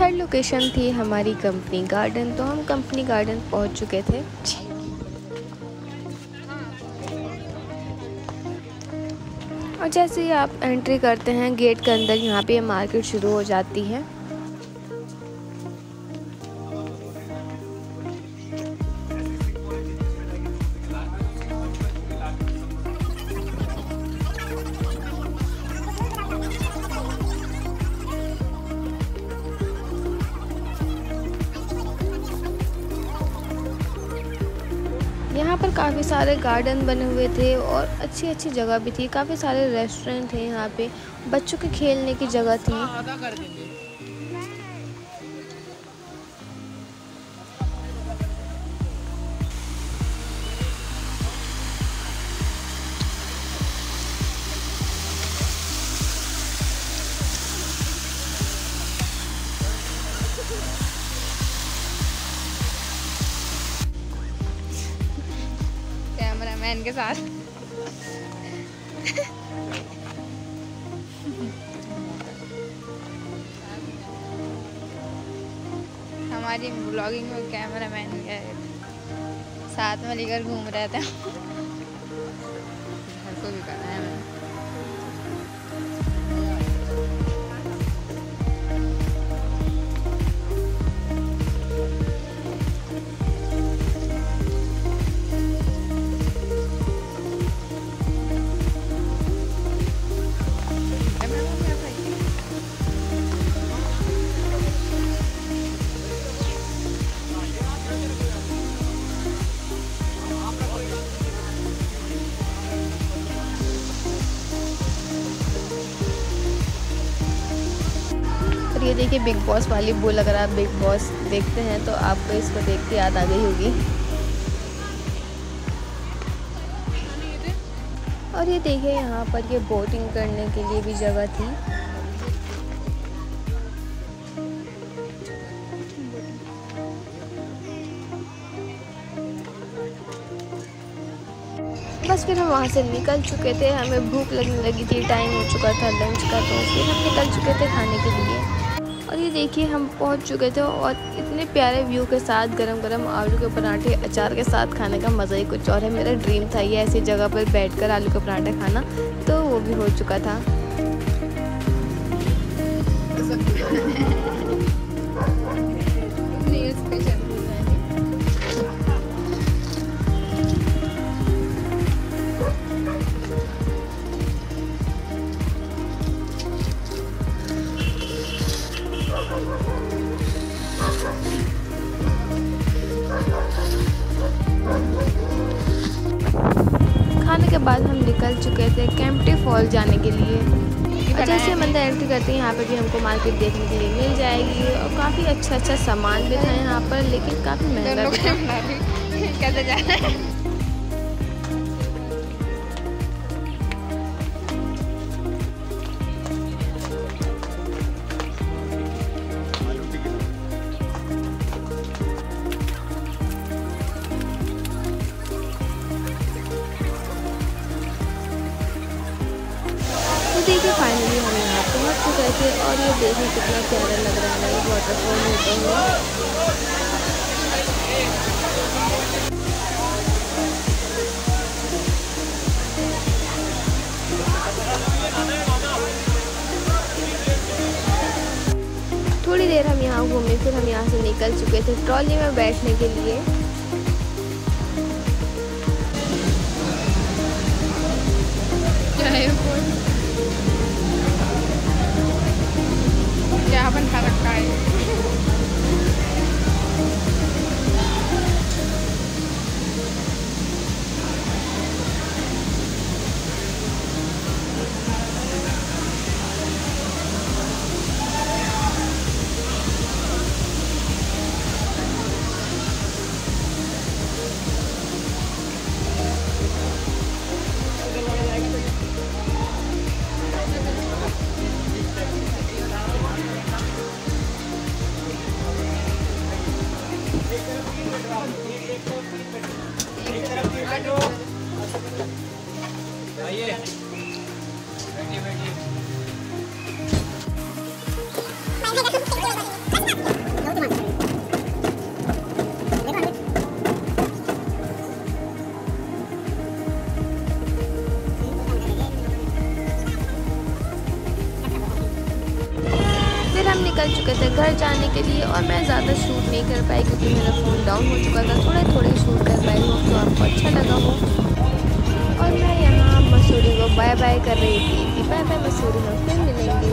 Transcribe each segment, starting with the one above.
Third location थी हमारी company garden तो हम कंपनी गार्डन पहुँच चुके थे। और जैसे ही आप एंट्री करते हैं गेट के अंदर यहाँ पे मार्केट शुरू हो जाती है। यहाँ पर काफ़ी सारे गार्डन बने हुए थे और अच्छी अच्छी जगह भी थी। काफ़ी सारे रेस्टोरेंट थे यहाँ पे। बच्चों के खेलने की जगह थी। कैमरामैन इनके साथ। हमारी ब्लॉगिंग में कैमरामैन गए साथ में लेकर घूम रहे थे। घर को भी करना है। ये देखिए बिग बॉस वाली बोल अगर आप बिग बॉस देखते हैं तो आपको इसको देख के याद आ गई होगी। और ये देखिए यहाँ पर ये बोटिंग करने के लिए भी जगह थी। बस फिर हम वहाँ से निकल चुके थे। हमें भूख लगने लगी थी टाइम हो चुका था लंच का तो फिर हम निकल चुके थे खाने के लिए। और ये देखिए, हम पहुँच चुके थे और इतने प्यारे व्यू के साथ गरम गरम आलू के पराठे, अचार के साथ खाने का मज़ा ही कुछ और है। मेरा ड्रीम था ये ऐसी जगह पर बैठकर आलू के पराठे खाना तो वो भी हो चुका था। के बाद हम निकल चुके थे कैंपटी फॉल जाने के लिए। जैसे मंदिर अंदर एंट्री करते हैं यहाँ पर भी हमको मार्केट देखने के लिए मिल जाएगी और काफ़ी अच्छा अच्छा सामान भी था यहाँ पर लेकिन काफ़ी महँगा कैसे जा रहा है? देखिए फाइनली हम यहाँ पहुँच चुके थे और ये देखिए कितना प्यारा लग रहा है वाटरफॉल होता हुआ थोड़ी देर हम यहाँ घूमे, फिर हम यहाँ से निकल चुके थे ट्रॉली में बैठने के लिए। हम निकल चुके थे घर जाने के लिए और मैं ज़्यादा शूट नहीं कर पाई क्योंकि मेरा फ़ोन डाउन हो चुका था। थोड़े थोड़े शूट कर पाई हूँ तो आपको अच्छा लगा हो। और मैं यहाँ मसूरी को बाय बाय कर रही थी बाय बाय मसूरी में फिर मिलेंगे।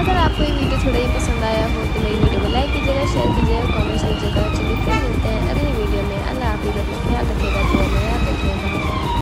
अगर आपको ये वीडियो थोड़ा ही पसंद आया हो तो मेरी वीडियो को लाइक कीजिएगा शेयर कीजिएगा कमेंट्स कीजिएगा चलिए फिर मिलते हैं अगली वीडियो में। अल्लाह हाफिज़